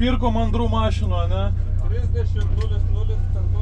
Nusipirkom antrų mašinų, ne? 30 0 0 startuoja